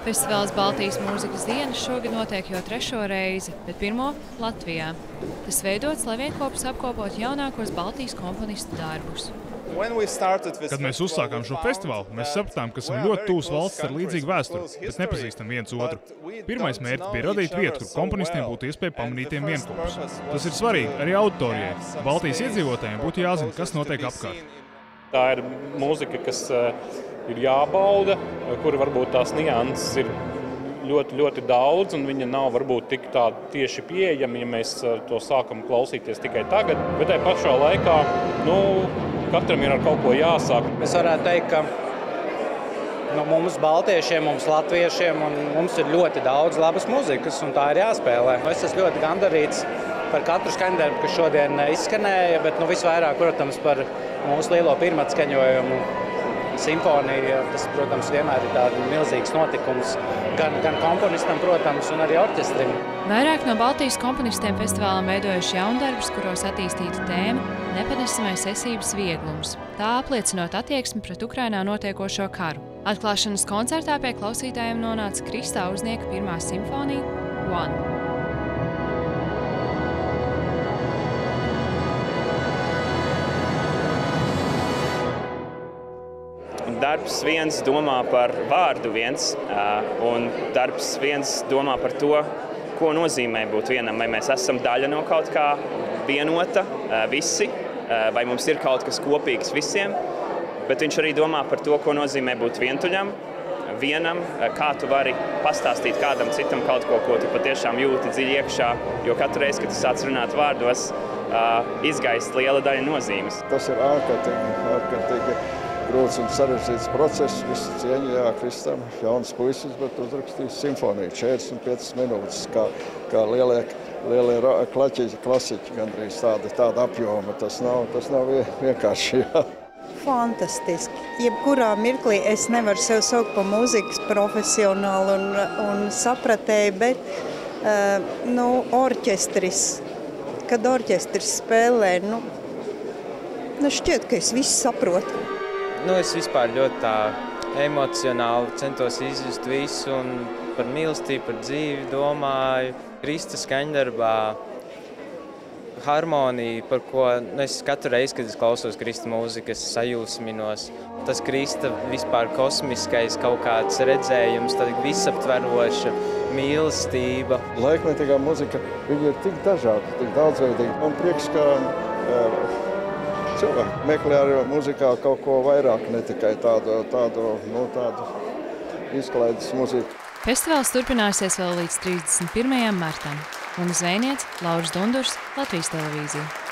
Festivāls Baltijas mūzikas dienas šogad notiek jau trešo reizi, bet pirmo Latvijā. Tas veidots, lai vienopus apkopot jaunākos Baltijas komponistu darbus. Kad mēs uzsākām šo festivālu, mēs sapratām, ka esam ļoti tuvs valsts ar līdzīgu vēsturi, bet nepazīstam viens otru. Pirmais mērķis bija radīt vietu, kur komponistiem būtu iespēja pamanītiem vienopus. Tas ir svarīgi arī auditorijai. Baltijas iedzīvotājiem būtu jāzina, kas notiek apkārt. Tā ir mūzika, kas ir jābauda, kur varbūt tās nianses ir ļoti, ļoti daudz, un viņa nav varbūt tik tieši pieejama, ja mēs to sākam klausīties tikai tagad. Bet tajā pašā laikā nu, katram ir ar kaut ko jāsāk. Es varētu teikt, ka nu, mums, Baltiešiem, mums, Latviešiem, mums ir ļoti daudz labas muzikas, un tā ir jāspēlē. Es esmu ļoti gandarīts par katru skaņdarbu, kas šodien izskanēja, bet nu, visvairāk, protams, par mūsu lielo pirmā skaņojumu simfonija, tas, protams, vienmēr ir tāds milzīgs notikums gan, gan komponistam, protams, un arī orķestrim. Vairāk no Baltijas komponistiem festivālam veidojuši jaundarbus, kuros attīstīta tēma nepanesamais esības vieglums. Tā apliecinot attieksmi pret Ukrainā notiekošo karu. Atklāšanas koncertā pie klausītājiem nonāca Kristā uznieka pirmā simfonija One. Darbs viens domā par vārdu viens, un darbs viens domā par to, ko nozīmē būt vienam. Vai mēs esam daļa no kaut kā vienota, visi, vai mums ir kaut kas kopīgs visiem, bet viņš arī domā par to, ko nozīmē būt vientuļam, vienam, kā tu vari pastāstīt kādam citam kaut ko, ko tu patiešām jūti dziļi iekšā, jo katru reizi, kad tu sāc runāt vārdos, izgaist liela daļa nozīmes. Tas ir ārkārtīgi, ārkārtīgi grūts un sarežģīts process. Visu cieņu, jā, Kristam, jauns puisis, bet uzrakstījis simfoniju 45 minūtes, kā, kā lielie, lielie klaķi, klasiķi, gandrīz tāda, tāda apjoma. Tas nav, tas nav vienkārši, jā. Fantastiski. Jebkurā mirklī es nevaru sev saukt par mūzikas profesionālu un, un sapratēju, bet uh, nu, orķestris, kad orķestris spēlē, nu, nu šķiet, ka es visu saprotu nu, es vispār ļoti tā emocionāli centos izjust visu un par mīlestību, par dzīvi domāju. Krista skaņdarbā harmonija, par ko nu, es katru reizi, kad es klausos Krista mūzikas, sajūsminos. Tas Krista vispār kosmiskais kaut kāds redzējums, tad visaptveroša mīlestība. Laikmetīgā muzika, viņa ir tik dažāda, tik daudzveidīga. Man prieks, ka uh, cilvēki meklē arī muzikā kaut ko vairāk, ne tikai tādu, tādu, nu, tādu izklaides muziku. Festivāls turpināsies vēl līdz 31. martam. Un zvejniec Lauris Dundurs, Latvijas televīzija.